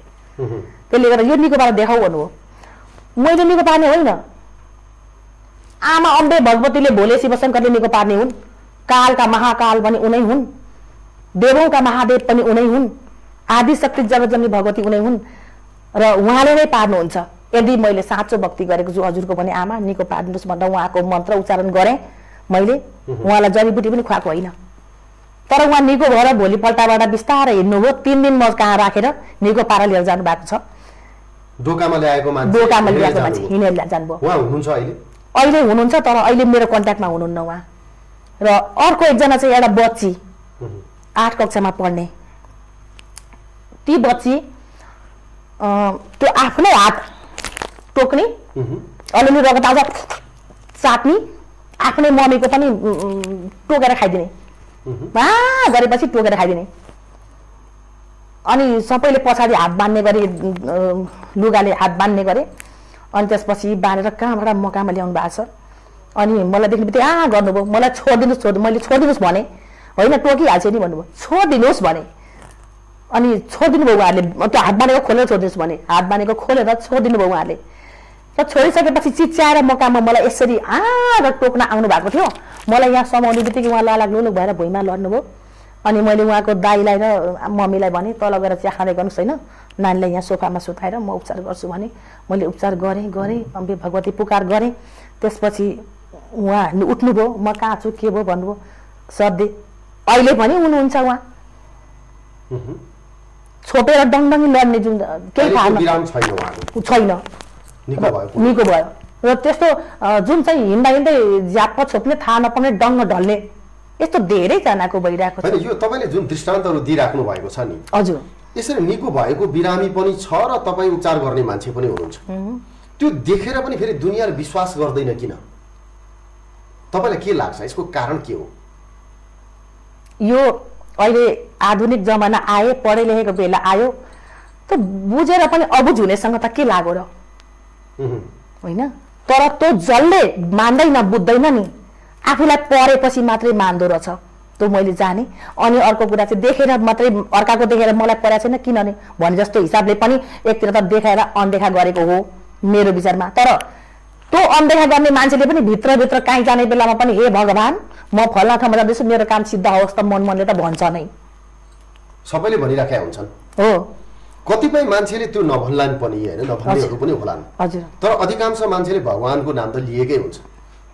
त्यसले गर्दा यो निको पारेर देखाउ भन्नुभयो। मैले निको पार्ने होइन। आमा अम्बे भगवतीले भोले शिवशङ्करले निको पार्ने हुन्। कालका महाकाल पनि उनै हुन्। देवौँका महादेव पनि उनै हुन्। आदिशक्ति जगजनी भगवती उनै हुन्। र उहाँले नै पार्नुहुन्छ। यदि मैले साँचो भक्ति गरेको छु हजुरको भने आमा निको पार्नुहोस् भनेर उहाँको मन्त्र उच्चारण गरेँ। मैले उहाँलाई जडीबुटी पनि खुवाएको होइन। तर उहाँ निको भएर भोलिपल्टबाट बिस्तारै हिँड्नुभयो। तिन दिन म कहाँ राखेर निको पारा लिएर जानु भएको छ। डोकामा ल्याएको मान्छे हिँडेर जानुभयो। अहिले? हुनुहुन्छ तर अहिले मेरो कन्ट्याक्टमा हुनुहुन्न उहाँ। र अर्को एकजना चाहिँ एउटा बच्ची। आठ कक्षामा पढ्ने। ती बच्ची त्यो आफ्नै हात टोक्ने। अलिअलि रगत आउँछ चाट्ने। आफ्नै मम्मीको पनि टोकेर खाइदिने। वा गरेपछि टोकेर खाइदिने। अनि सबैले पछाडि हात बान्ने गरे लुगाले हात बान्ने गरे। अनि त्यसपछि बाँधेर कहाँबाट मकामा ल्याउनु भएको छ। अनि मलाई देख्ने बित्तिकै आ गर्नुभयो। मलाई छोडिदिनुहोस् छोड मैले छोडिदिनुहोस् भने। होइन टोकिहाल्छ नि भन्नुभयो। छोडिदिनुहोस् भने। अनि छोडिदिनु भयो उहाँहरूले त्यो हात बाँधेको खोलेर छोडिदिनुहोस् भने। हात बाँधेको खोलेर छोडिदिनु भयो उहाँहरूले। र छोडिसकेपछि चिच्याएर मकामा मलाई यसरी आ र टोक्न आउनु भएको थियो। मलाई यहाँ समाउने बित्तिकै उहाँ लालाग लुलुक भएर भुइँमा लड्नुभयो। अनि मैले उहाँको दाईलाई र मम्मीलाई भने तल गएर चिया खाँदै गर्नुहोस् होइन? नानीलाई यहाँ सोफामा सुताएर म उपचार गर्छु भने। मैले उपचार गरेँ गरेँ अम्बे भगवती पुकार गरेँ। त्यसपछि उहाँ उठ्नुभयो म कहाँ छु? के भयो? भन्नुभयो। सधैँ अहिले पनि हुनुहुन्छ उहाँ। छोपेर डङडङ्गी लड्ने जुन केही थाहा छैन। निको भयो निको भयो र त्यस्तो जुन चाहिँ हिँड्दा हिँड्दै झ्याप्प छोप्ने थाहा नपाउने डङ्ग ढल्ने यस्तो धेरैजनाको भइरहेको छ। यो तपाईँले जुन दृष्टान्तहरू दिइराख्नु भएको छ नि हजुर। यसरी निको भएको बिरामी पनि छ र तपाईँ उपचार गर्ने मान्छे पनि हुनुहुन्छ। त्यो देखेर पनि फेरि दुनियाँले विश्वास गर्दैन किन? तपाईँलाई के लाग्छ? यसको कारण के हो? यो अहिले आधुनिक जमाना आए पढे लेखेको बेला आयो त बुझेर पनि अबुझ हुनेसँग त के लाग्यो र। होइन? तर त्यो जसले मान्दैन बुझ्दैन नि। आफूलाई पढेपछि मात्रै मान्दो रहेछ। त्यो मैले जाने। अनि अर्को कुरा चाहिँ देखेर मात्रै अर्काको देखेर मलाई परेको छैन किनभने भने जस्तो हिसाबले पनि एकतिर त देखाएर अनदेखा गरेको हो मेरो विचारमा। तर त्यो अनदेखा गर्ने मान्छेले पनि भित्रभित्र काहीँ जाने बेलामा पनि हे भगवान् म फल्ना ठाउँमा जाँदैछु। मेरो काम सिद्ध होस् त मन मनले त भन्छ नै। सबैले भनिराखेका हुन्छन्। हो। कतिपय मान्छेले त्यो नभन्लान् पनि होइन? नभन्नेहरू पनि होलान्। तर अधिकांश मान्छेले भगवान्को नाम त लिएकै हुन्छ।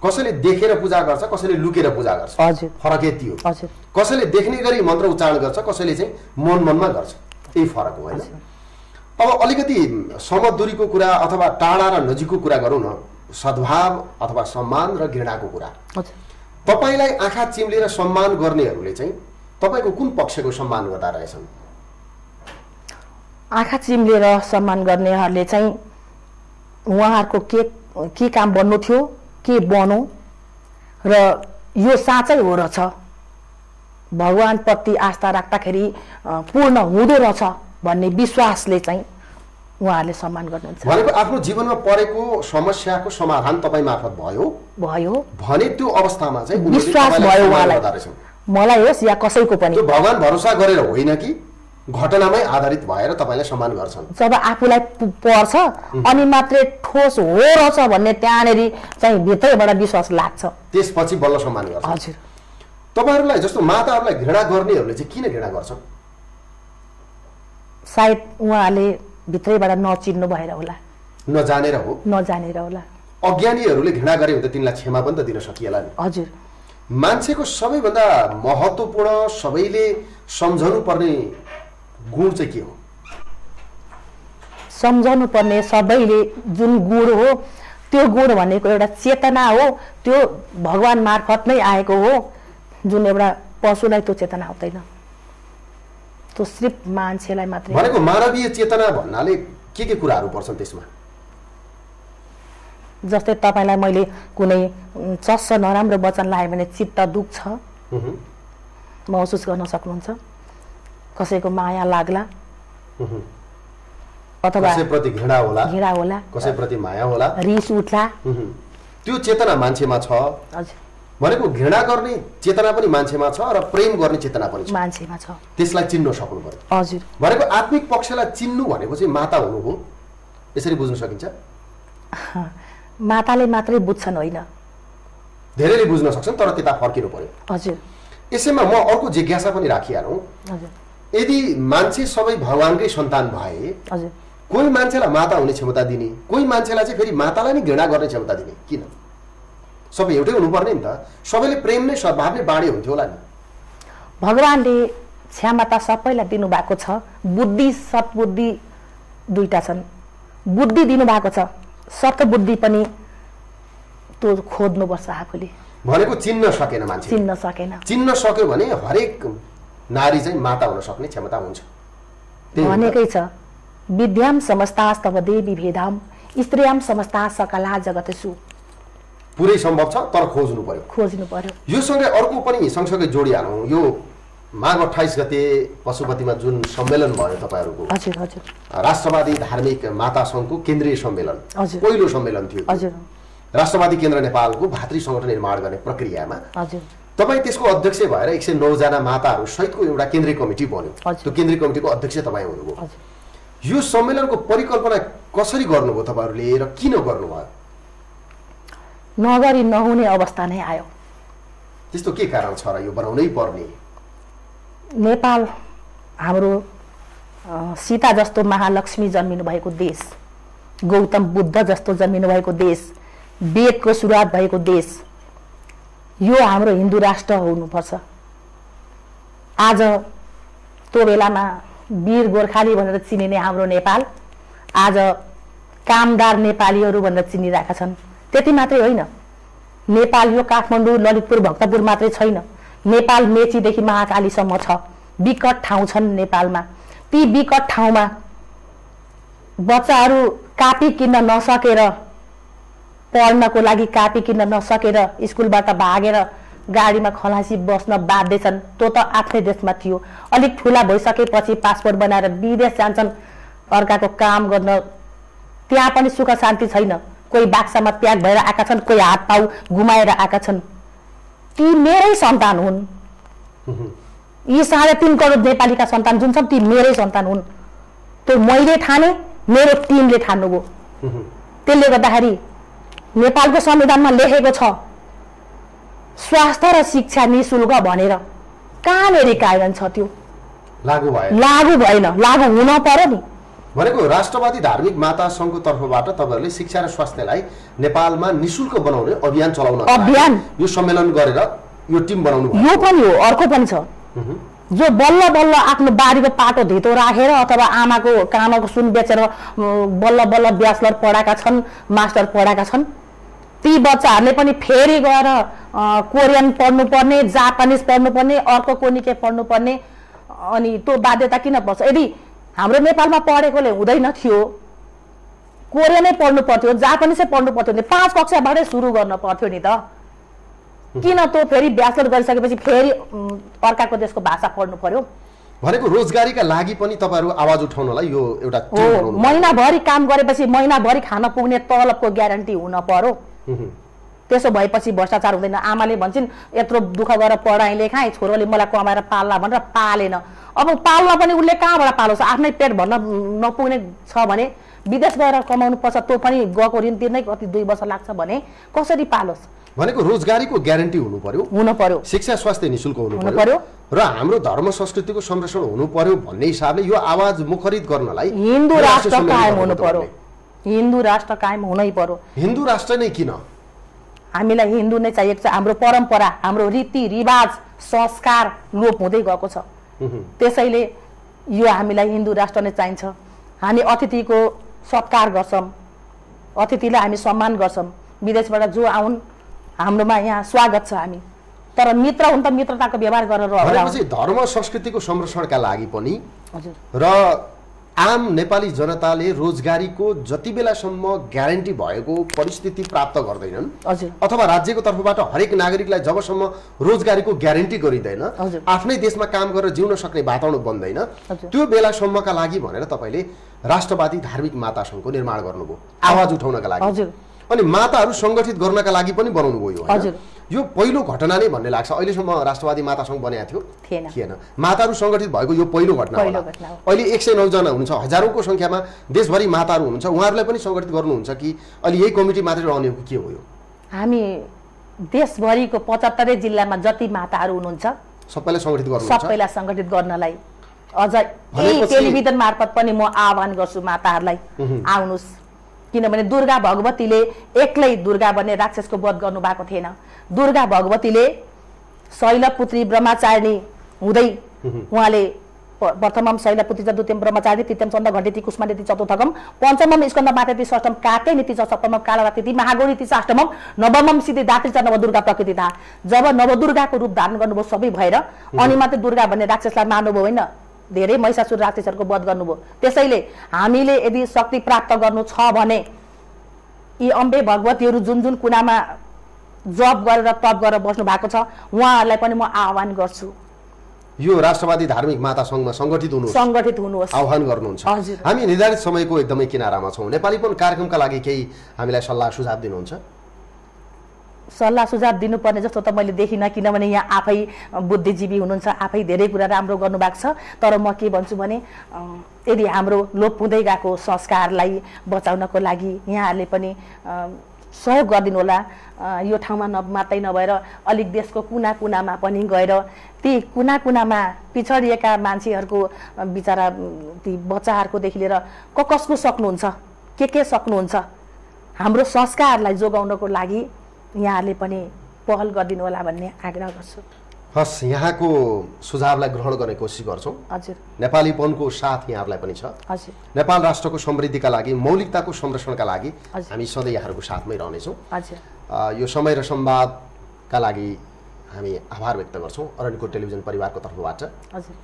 कसैले देखेर पूजा गर्छ कसैले लुकेर पूजा गर्छ। फरक यति हो। हजुर। कसैले देख्ने गरी मन्त्र उच्चारण गर्छ कसैले चाहिँ मन मनमा गर्छ। यही फरक हो होइन? अब अलिकति समदूरीको कुरा अथवा टाढा र नजिकको कुरा गरौँ न। सद्भाव अथवा सम्मान र घृणाको कुरा। तपाईँलाई आँखा चिम्लेर सम्मान गर्नेहरूले चाहिँ तपाईँको कुन पक्षको सम्मान गर्दा रहेछन्? आँखा चिम्लेर सम्मान गर्नेहरूले चाहिँ उहाँहरूको के के काम बन्नु थियो के बनो र यो साँच्चै हो रहेछ भगवान्प्रति आस्था राख्दाखेरि पूर्ण हुँदो रहेछ भन्ने विश्वासले चाहिँ उहाँहरूले सम्मान गर्नुहुन्छ। भनेको आफ्नो जीवनमा परेको समस्याको समाधान तपाईँ मार्फत भयो। भयो। भने त्यो अवस्थामा चाहिँ विश्वास भयो उहाँलाई। मलाई होस् या कसैको पनि। भगवान् भरोसा गरेर होइन कि? घटनामै आधारित भएर तपाईँलाई सम्मान गर्छन्। जब आफूलाई पर्छ अनि मात्रै ठोस हो रहेछ भन्ने त्यहाँनिर चाहिँ भित्रैबाट विश्वास लाग्छ। त्यसपछि बल्ल सम्मान गर्छन्। हजुर। तपाईँहरूलाई जस्तो माताहरूलाई घृणा गर्नेहरूले चाहिँ किन घृणा गर्छन्? सायद उहाँले भित्रैबाट नचिन्नु भएर होला। नजानेर हो। नजानेर होला। अज्ञानीहरूले घृणा गरे भने त तिनलाई क्षमा पनि त दिन सकिएला नि। हजुर। मान्छेको सबैभन्दा महत्त्वपूर्ण सबैले सम्झनु पर्ने गुण चाहिँ के हो? सम्झाउनु पर्ने सबैले जुन गुण हो त्यो गुण भनेको एउटा चेतना हो त्यो भगवान् मार्फत नै आएको हो जुन एउटा पशुलाई त्यो चेतना आउँदैन त्यो सिर्फ मान्छेलाई मात्रै भनेको मानवीय चेतना भन्नाले के के कुराहरू पर्छन् त्यसमा? जस्तै तपाईँलाई मैले कुनै चस्स नराम्रो वचन लगायो भने चित्त दुख्छ। महसुस गर्न सक्नुहुन्छ। कसैको माया लाग्ला। अथवा कसैप्रति घृणा होला? घृणा होला? कसैप्रति माया होला? रिस उठ्ला। त्यो चेतना मान्छेमा छ। भनेको घृणा गर्ने चेतना पनि मान्छेमा छ र प्रेम गर्ने चेतना पनि मान्छेमा छ। त्यसलाई चिन्न सक्नु पर्यो। हजुर। भनेको आत्मिक पक्षलाई चिन्नु भनेको चाहिँ माता हुनु हो। यसरी बुझ्न सकिन्छ? माताले मात्रै बुझ्छन् होइन। धेरैले बुझ्न सक्छन् तर त्यता फर्किनु पर्यो। हजुर। यसैमा म अर्को जिज्ञासा पनि राखिहालौँ। हजुर। यदि मान्छे सबै भगवान्कै सन्तान भए कोही मान्छेलाई माता हुने क्षमता दिने कोही मान्छेलाई चाहिँ फेरि मातालाई नै घृणा गर्ने क्षमता दिने किन? सबै एउटै हुनुपर्ने नि त। सबैले प्रेम नै सद्भाव नै बाँडे हुन्थ्यो होला नि। भगवान्ले क्षमता सबैलाई दिनुभएको छ बुद्धि सत्बुद्धि दुईटा छन्। बुद्धि दिनुभएको छ सत्बुद्धि पनि त्यो खोज्नुपर्छ आफूले। भनेको चिन्न सकेन मान्छे चिन्न सकेन। चिन्न सक्यो भने हरेक नारी चाहिँ माता हुन सक्ने क्षमता हुन्छ? भनेकै छ। विद्याम समस्तास्तव देवी भेदाम स्त्रियाम समस्ता सकला जगतसु। पुरै सम्भव छ तर खोज्नु पर्यो। खोज्नु पर्यो। यो सँगै अर्को पनि सँगसँगै जोडिहालौँ। यो माघ अठाइस गते पशुपतिमा जुन सम्मेलन भयो तपाईँहरूको। हजुर हजुर। राष्ट्रवादी धार्मिक माता सङ्घको केन्द्रीय सम्मेलन। पहिलो सम्मेलन थियो। राष्ट्रवादी केन्द्र नेपालको भातृ सङ्गठन निर्माण गर्ने प्रक्रियामा। हजुर। तपाईँ त्यसको अध्यक्ष भएर एक सय नौजना माताहरू सहितको एउटा केन्द्रीय कमिटी बन्यो। त्यो केन्द्रीय कमिटीको अध्यक्ष तपाईँ हुनुभयो। यो सम्मेलनको परिकल्पना कसरी गर्नुभयो तपाईँहरूले र किन गर्नुभयो? नगरी नहुने अवस्था नै आयो। त्यस्तो के कारण छ र यो बनाउनै पर्ने? नेपाल हाम्रो सीता जस्तो महालक्ष्मी जन्मिनु भएको देश गौतम बुद्ध जस्तो जन्मिनु भएको देश वेदको सुरुवात भएको देश यो हाम्रो हिन्दू राष्ट्र हुनुपर्छ। आज त्यो बेलामा वीर गोर्खाली भनेर चिनिने हाम्रो नेपाल आज कामदार नेपालीहरू भनेर चिनिरहेका छन्। त्यति मात्रै होइन। नेपाल यो काठमाडौँ ललितपुर भक्तपुर मात्रै छैन। नेपाल मेचीदेखि महाकालीसम्म छ। विकट ठाउँ छन् नेपालमा। ती विकट ठाउँमा बच्चाहरू कापी किन्न नसकेर पढ्नको लागि कापी किन्न नसकेर स्कुलबाट भागेर गाडीमा खलासी बस्न बाध्य छन् त्यो त आफ्नै देशमा थियो। अलिक ठुला भइसकेपछि पासपोर्ट बनाएर विदेश जान्छन्। अर्काको काम गर्न त्यहाँ पनि सुख शान्ति छैन। कोही बाक्सामा त्याग भएर आएका छन् कोही हात पाउ गुमाएर आएका छन्। ती मेरै सन्तान हुन्। यी साढे तिन करोड नेपालीका सन्तान जुन छन् ती मेरै सन्तान हुन्। त्यो मैले ठाने मेरो टिमले ठान्नुभयो। त्यसले गर्दाखेरि नेपालको संविधानमा लेखेको छ स्वास्थ्य र शिक्षा निशुल्क भनेर। कहाँनिर कार्यान्वयन छ त्यो? लागू भयो लागू भएन लागू हुन पर्यो नि। भनेको राष्ट्रवादी धार्मिक माता सङ्घको तर्फबाट तपाईँहरूले शिक्षा र स्वास्थ्यलाई नेपालमा निशुल्क बनाउने अभियान चलाउन अभियान? यो सम्मेलन गरेर यो टिम बनाउनु यो पनि हो अर्को पनि छ। जो बल्ल बल्ल आफ्नो बारीको पाटो धितो राखेर अथवा आमाको कामाको सुन बेचेर बल्ल बल्ल ब्याचलर पढाएका छन् मास्टर पढाएका छन् ती बच्चाहरूले पनि फेरि गएर कोरियन पढ्नुपर्ने जापानिज पढ्नुपर्ने अर्को कोनिके पढ्नुपर्ने अनि त्यो बाध्यता किन पर्छ यदि हाम्रो नेपालमा पढेकोले हुँदैन थियो कोरियनै पढ्नु पर्थ्यो जापानिसै पढ्नु पर्थ्यो भने पाँच कक्षाबाटै सुरु गर्न पर्थ्यो नि त किन त्यो फेरि ब्याचलर गरिसकेपछि फेरि अर्काको देशको भाषा पढ्नु पर्यो भनेको रोजगारीका लागि पनि तपाईँहरू आवाज उठाउनलाई यो एउटा। महिनाभरि काम गरेपछि महिनाभरि खान पुग्ने तलबको ग्यारेन्टी हुन पर्यो। त्यसो भएपछि भ्रष्टाचार हुँदैन। आमाले भन्छन् यत्रो दुःख गरेर पढाइ लेखाएँ छोरोले मलाई कमाएर पाल्ला भनेर पालेन। अब पाल्न पनि उसले कहाँबाट पालोस्? आफ्नै पेट भर्न नपुग्ने छ भने विदेश गएर कमाउनु पर्छ त्यो पनि गएको ऋण तिर्नै कति दुई वर्ष लाग्छ भने कसरी पालोस्? भनेको रोजगारीको ग्यारेन्टी हुनु पर्यो। हुन पर्यो। शिक्षा स्वास्थ्य निशुल्क हुनु पर्यो। र हाम्रो धर्म संस्कृतिको संरक्षण हुनु पर्यो भन्ने हिसाबले यो आवाज मुखरित गर्नलाई हिन्दू राष्ट्र कायम हुनु पर्यो। हिन्दू राष्ट्र कायम हुनै पर्यो। हिन्दू राष्ट्र नै किन? हामीलाई हिन्दू नै चाहिएको छ। हाम्रो परम्परा हाम्रो रीतिरिवाज संस्कार लोप हुँदै गएको छ। त्यसैले यो हामीलाई हिन्दू राष्ट्र नै चाहिन्छ। हामी अतिथिको सत्कार गर्छौँ। अतिथिलाई हामी सम्मान गर्छौँ। विदेशबाट जो आउन् हाम्रोमा यहाँ स्वागत छ हामी। तर मित्र हुन् त मित्रताको व्यवहार गरेर। धर्म संस्कृतिको संरक्षणका लागि पनि हजुर। र आम नेपाली जनताले रोजगारीको जति बेलासम्म ग्यारेन्टी भएको परिस्थिति प्राप्त गर्दैनन्। अथवा राज्यको तर्फबाट हरेक नागरिकलाई जबसम्म रोजगारीको ग्यारेन्टी गरिँदैन। आफ्नै देशमा काम गरेर जिउन सक्ने वातावरण बन्दैन। त्यो बेलासम्मका लागि भनेर तपाईँले राष्ट्रवादी धार्मिक माता सङ्घको निर्माण गर्नुभयो। आवाज उठाउनका लागि। हजुर। अनि माताहरू सङ्गठित गर्नका लागि पनि बनाउनु भयो यो, होइन? हजुर। यो पहिलो घटना नै भन्ने लाग्छ। अहिलेसम्म राष्ट्रवादी माता सङ्घ बनेको थियो? थिएन। माताहरू सङ्गठित भएको यो पहिलो घटना होला। हो। अहिले एक सय नौजना हुनुहुन्छ। हजारौँको सङ्ख्यामा देशभरि माताहरू हुनुहुन्छ। उहाँहरूलाई पनि सङ्गठित गर्नुहुन्छ कि अहिले यही कमिटी मात्रै रहने हो कि हो यो? हामी देशभरिको पचहत्तरै जिल्लामा जति माताहरू हुनुहुन्छ सबैलाई सङ्गठित गर्नुहुन्छ। सबैलाई सङ्गठित गर्नलाई अझ टेलिभिजन मार्फत पनि म आह्वान गर्छु माताहरूलाई। आउनुहोस्। किनभने दुर्गा भगवतीले एक्लै दुर्गा भन्ने राक्षसको वध गर्नु भएको थिएन। दुर्गा भगवतीले शैलपुत्री ब्रह्मचारिणी हुँदै उहाँले प्रथमम शैलपुत्री च द्वितीयम ब्रह्मचारी तृतीयम चन्द घण्टेति कुष्मानिति चतुर्थकम पञ्चमम स्कन्द मातेति षष्ठम काटे नीति च सप्तमम कालरातिथि महागौरीति च अष्टमम नवमम सिद्धि दात्री च नवदुर्गा प्रकृति था जब नवदुर्गाको रूप धारण गर्नुभयो सबै भएर अनि मात्रै दुर्गा भन्ने राक्षसलाई मार्नुभयो होइन। धेरै महिषासुर राक्षसहरूको वध गर्नुभयो। त्यसैले हामीले यदि शक्ति प्राप्त गर्नु छ भने यी अम्बे भगवतीहरू जुन जुन कुनामा जब गरेर तप गरेर बस्नु भएको छ उहाँहरूलाई पनि म आह्वान गर्छु। यो राष्ट्रवादी धार्मिक माता सङ्घमा सङ्गठित हुनु सङ्गठित हुनुहोस्। आह्वान गर्नुहुन्छ। हामी निर्धारित समयको एकदमै किनारामा छौँ। नेपालीपन कार्यक्रमका लागि केही हामीलाई सल्लाह सुझाव दिनुहुन्छ? सल्लाह सुझाव दिनुपर्ने जस्तो त मैले देखिनँ किनभने यहाँ आफै बुद्धिजीवी हुनुहुन्छ आफै धेरै कुरा राम्रो गर्नुभएको छ। तर म के भन्छु भने यदि हाम्रो लोप हुँदै गएको संस्कारलाई बचाउनको लागि यहाँहरूले पनि सहयोग गरिदिनु होला अँ, यो ठाउँमा न मात्रै नभएर अलिक देशको कुना कुनामा पनि गएर ती कुना कुनामा पिछडिएका मान्छेहरूको बिचरा ती बच्चाहरूकोदेखि लिएर क कसको सक्नुहुन्छ? के के सक्नुहुन्छ? हाम्रो संस्कारलाई जोगाउनको लागि यहाँहरूले पनि पहल गरिदिनु होला भन्ने आग्रह गर्छु। हस् यहाँको सुझावलाई ग्रहण गर्ने कोसिस गर्छौँ। हजुर। नेपालीपनको साथ यहाँहरूलाई पनि छ। हजुर। नेपाल राष्ट्रको समृद्धिका लागि मौलिकताको संरक्षणका लागि। हामी सधैँ यहाँहरूको साथमै रहनेछौँ। हजुर। यो समय र संवादका लागि हामी आभार व्यक्त गर्छौँ। अरण्यको टेलिभिजन परिवारको तर्फबाट। हजुर।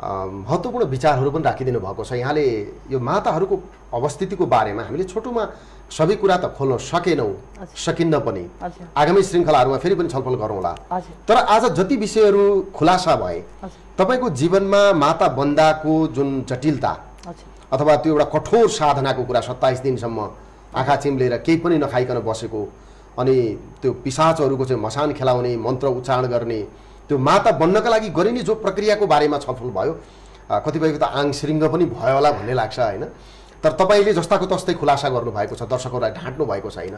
महत्त्वपूर्ण विचारहरू पनि राखिदिनु भएको छ। यहाँले यो माताहरूको अवस्थितिको बारेमा हामीले छोटोमा सबै कुरा त खोल्न सकेनौँ। सकिन्न पनि। आगामी श्रृङ्खलाहरूमा फेरि पनि छलफल गरौँला तर आज जति विषयहरू खुलासा भए तपाईँको जीवनमा माता बन्दाको जुन जटिलता अथवा त्यो एउटा कठोर साधनाको कुरा सत्ताइस दिनसम्म आँखा चिम्लेर केही पनि नखाइकन बसेको अनि त्यो पिसाचहरूको चाहिँ मसान खेलाउने मन्त्र उच्चारण गर्ने त्यो माता बन्नका लागि गरिने जो प्रक्रियाको बारेमा छलफल भयो। कतिपयको त आङ श्रृङ्ग पनि भयो होला भन्ने लाग्छ होइन? तर तपाईँले जस्ताको तस्तै खुलासा गर्नुभएको छ दर्शकहरूलाई ढाँट्नु भएको छैन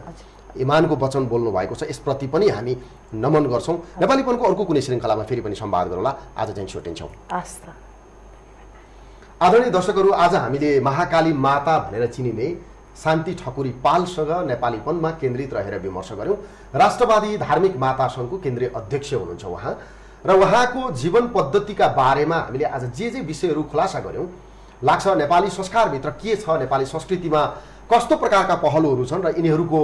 इमानको वचन बोल्नु भएको छ यसप्रति पनि हामी नमन गर्छौँ। नेपालीपनको अर्को कुनै श्रृङ्खलामा फेरि पनि संवाद गरौँला। आज चाहिँ छुट्टिन्छौँ आस्था। आदरणीय दर्शकहरू आज हामीले महाकाली माता भनेर चिनिने शान्ति ठकुरी पालसँग नेपालीपनमा केन्द्रित रहेर विमर्श गऱ्यौँ। राष्ट्रवादी धार्मिक माता सङ्घको केन्द्रीय अध्यक्ष हुनुहुन्छ उहाँ। र उहाँको जीवन पद्धतिका बारेमा हामीले आज जे जे विषयहरू खुलासा गऱ्यौँ लाग्छ नेपाली संस्कारभित्र के छ नेपाली संस्कृतिमा कस्तो प्रकारका पहलहरू छन् र यिनीहरूको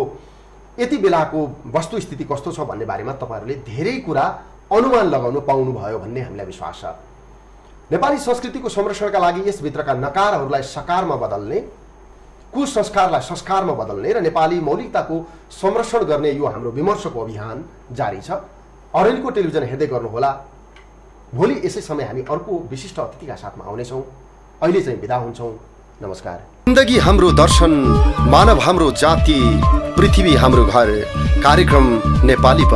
यति बेलाको वस्तुस्थिति कस्तो छ भन्ने बारेमा तपाईँहरूले धेरै कुरा अनुमान लगाउनु पाउनुभयो भन्ने हामीलाई विश्वास छ। नेपाली संस्कृतिको संरक्षणका लागि यसभित्रका नकारहरूलाई सकारमा बदल्ने कुसंस्कारलाई संस्कारमा बदल्ने र नेपाली मौलिकताको संरक्षण गर्ने यो हाम्रो विमर्शको अभियान जारी छ। अरेनको टेलिभिजन हेर्दै गर्नुहोला। भोलि यसै समय हामी अर्को विशिष्ट अतिथिका साथमा आउनेछौँ। अहिले चाहिँ बिदा हुन्छौँ। नमस्कार। जिन्दगी हाम्रो दर्शन मानव हाम्रो जाति पृथ्वी हाम्रो घर। कार्यक्रम नेपाली